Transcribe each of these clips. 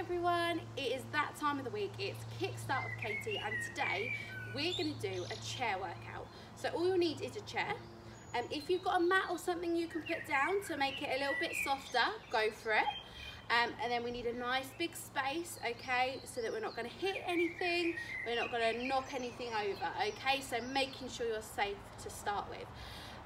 everyone, it is that time of the week. It's Kickstart with Katie and today we're going to do a chair workout. So all you'll need is a chair. Um, if you've got a mat or something you can put down to make it a little bit softer, go for it. Um, and then we need a nice big space, okay, so that we're not going to hit anything, we're not going to knock anything over, okay, so making sure you're safe to start with.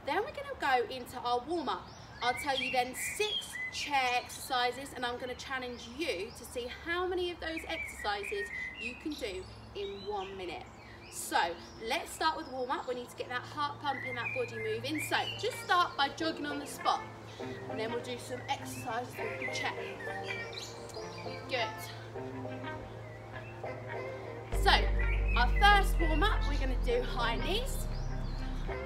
Then we're going to go into our warm-up. I'll tell you then six chair exercises and I'm going to challenge you to see how many of those exercises you can do in one minute. So let's start with warm up. We need to get that heart pumping, that body moving. So just start by jogging on the spot and then we'll do some exercises with the chair. Good. So our first warm up, we're going to do high knees.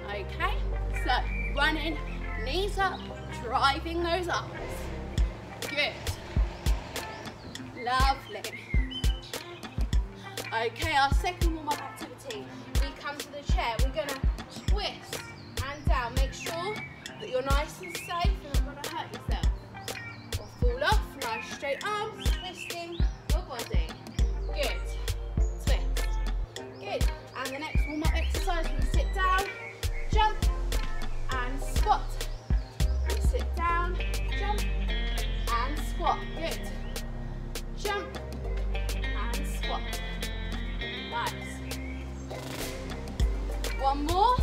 Okay, so running, knees up, driving those arms. Good. Lovely. Okay, our second warm-up activity. We come to the chair. We're to twist and down. Make sure that you're nice and safe and not to hurt yourself. Or fall off. Nice straight arms, twisting One more.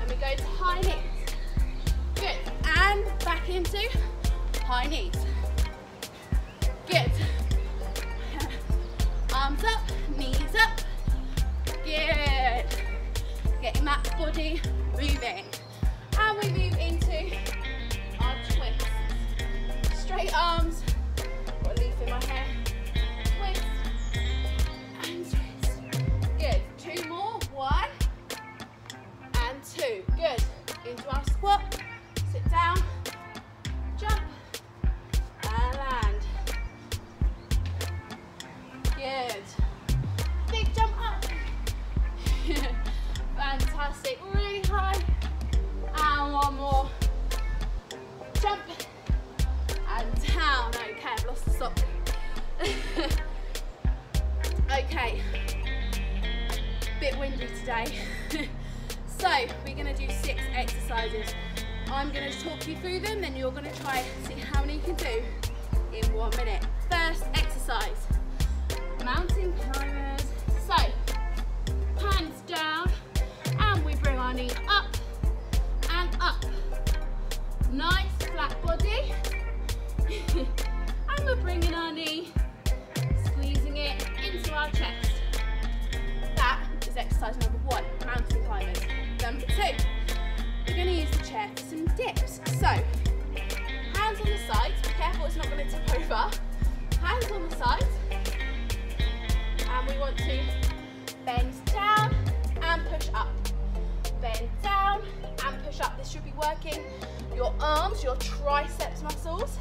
And we go to high knees. Good. And back into high knees. Good. Arms up, knees up. Good. Getting that body moving. Sock. okay. Bit windy today. so, we're going to do six exercises. I'm going to talk you through them, then you're going to try see how many you can do in one minute. First exercise, mountain climbers. So, hands down, and we bring our knee up and up. Nice flat body. We're bringing our knee, squeezing it into our chest. That is exercise number one, mountain climbers. Number two, we're going to use the chair for some dips. So, hands on the sides, be careful it's not going to tip over. Hands on the sides. And we want to bend down and push up. Bend down and push up. This should be working your arms, your triceps muscles.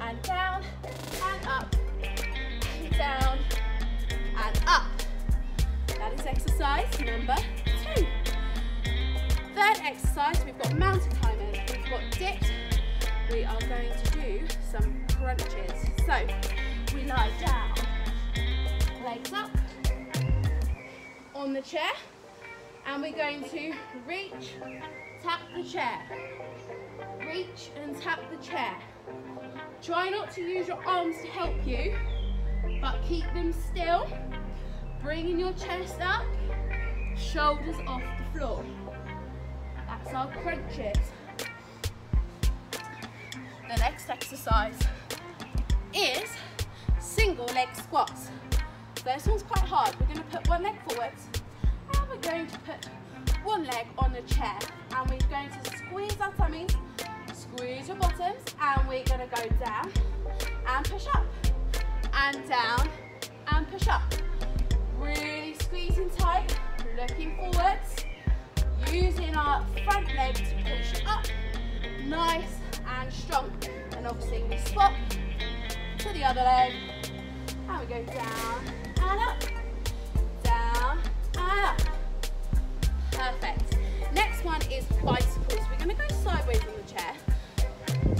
And down and up down and up. That is exercise number two. Third exercise, we've got mountain climbers, we've got dips. We are going to do some crunches. So, we lie down, legs up on the chair, and we're going to reach, tap the chair. Reach and tap the chair. Try not to use your arms to help you, but keep them still. Bringing your chest up, shoulders off the floor. That's our crunches. The next exercise is single leg squats. This one's quite hard. We're going to put one leg forwards and we're going to put one leg on the chair and we're going to squeeze our tummies, squeeze your bottoms and we're going to go down and push up and down and push up. Really squeezing tight, looking forwards, using our front leg to push up, nice and strong. And obviously we swap to the other leg and we go down and up, down and up. Perfect. Next one is bicycles. We're going to go sideways on the chair.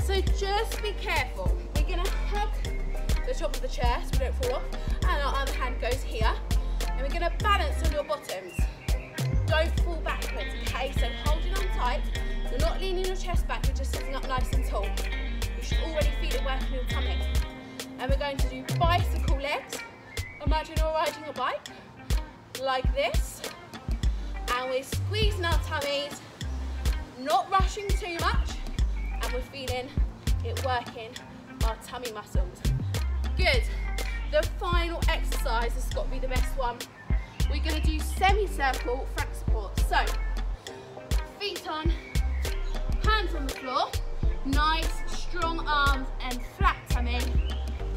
So just be careful. We're to hug the top of the chair so we don't fall off. And our other hand goes here. And we're gonna balance on your bottoms. Don't fall backwards, okay? So holding on tight. You're not leaning your chest back, you're just sitting up nice and tall. You should already feel it working your tummy. And we're going to do bicycle legs. Imagine you're riding a bike, like this. And we're squeezing our tummies, not rushing too much, and we're feeling it working our tummy muscles. Good. The final exercise has got to be the best one. We're going to do semicircle front support. So, feet on, hands on the floor, nice strong arms and flat tummy.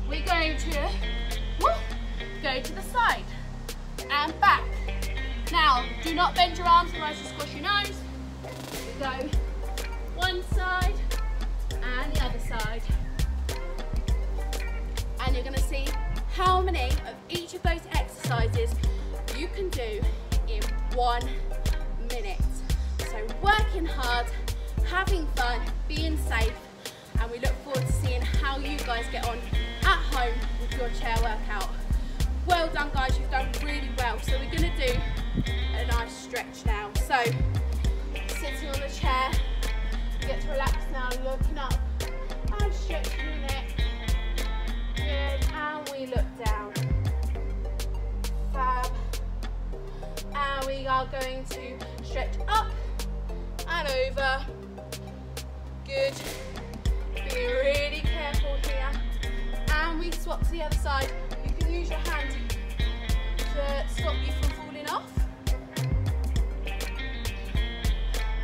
We're going to go to the side and back. Now, do not bend your arms otherwise you squash your nose. We go one side and the other side. And you're gonna see how many of each of those exercises you can do in one minute. So working hard, having fun, being safe, and we look forward to seeing how you guys get on at home with your chair workout. Well done guys, you've done really well. So we're gonna do a nice stretch now. So sitting on the chair, get to relax now, looking up and stretching your neck. Good, and we look down. Fab. And we are going to stretch up and over. Good. Be really careful here. And we swap to the other side. You can use your hand to stop you from falling off.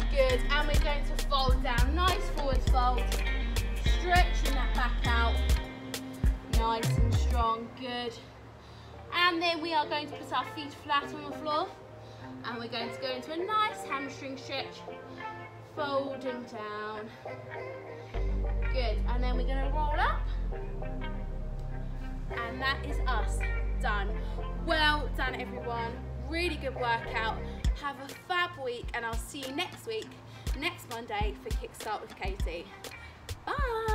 Good, and we're going to fold down. Nice forward fold. Stretching that back out. Nice and strong, good. And then we are going to put our feet flat on the floor. And we're going to go into a nice hamstring stretch. Folding down. Good, and then we're gonna roll up. And that is us, done. Well done everyone, really good workout. Have a fab week and I'll see you next week, next Monday for Kickstart with Katie. Bye.